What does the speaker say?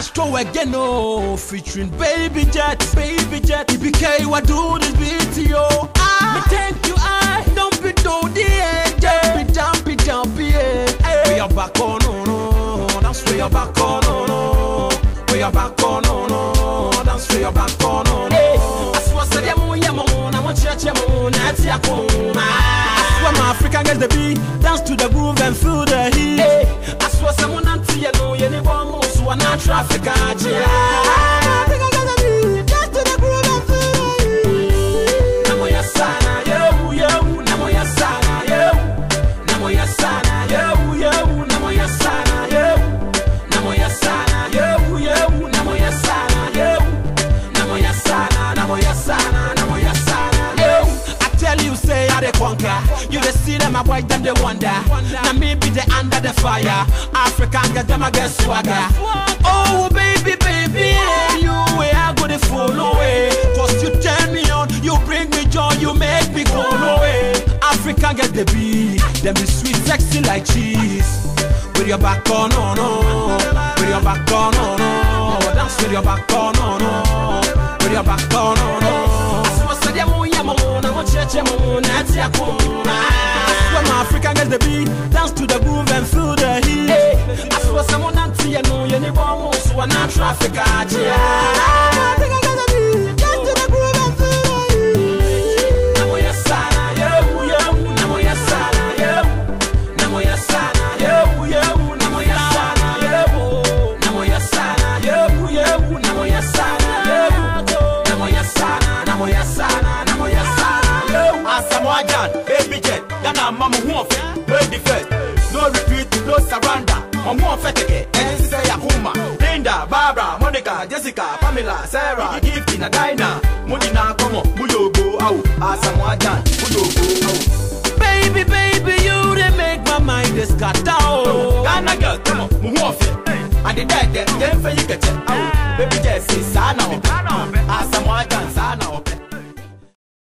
Castro again, oh, featuring Baby Jet, Baby Jet. EPK, what do this yo? Ah, me thank you, I don't be do the end, jumpy, jumpy, jumpy, yeah. Eh. We are back on, oh, no, no, that's we are back on, no, no. We are back on, oh, no, no, that's we are back on, no, no. I swear, say, I'm on, I'm on, I'm on, church, I'm on, that's ya, I swear, my African girls, the beat, dance to the groove and feel the heat. Eh, I swear, someone, know, I'm traffic, and feel the heat. Eh. Namo sana, yehu, yehu, namo ya sana, yehu. Namo ya sana, yehu, yehu, namo ya sana, yehu. Namo ya sana, yehu, yehu, namo sana, yehu. Namo sana. I tell you, say I dey conquer. You dey see them, I boy them they wonder. Now me be the under the fire. African get them I get swagger. Oh baby, baby, yeah, you way I go to follow way. Cause you turn me on, you bring me joy, you make me go away. African get the beat, them be sweet, sexy like cheese. With your back on, no, no. With your back on, no, no. Dance with your back on, no, no. With your back on, no, no. Tia kuma. My African gets the beat, dance to the groove and feel the heat. I'm not traffic. Asamoah baby jet, Ghana mama who of it, first. No retreat, no surrender. Mama who of Pamela, Sarah, Gift in a diner. Mudina, come on, Muyogo, out. Asamoah Gyan, Muyogo, out. Baby, baby, you they make my mind is cut out. Ghana girl, come on, it? And the dead, then for you get it out. Baby Sana, Sana,